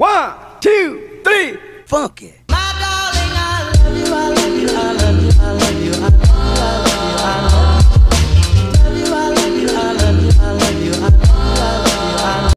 One, two, three, funky.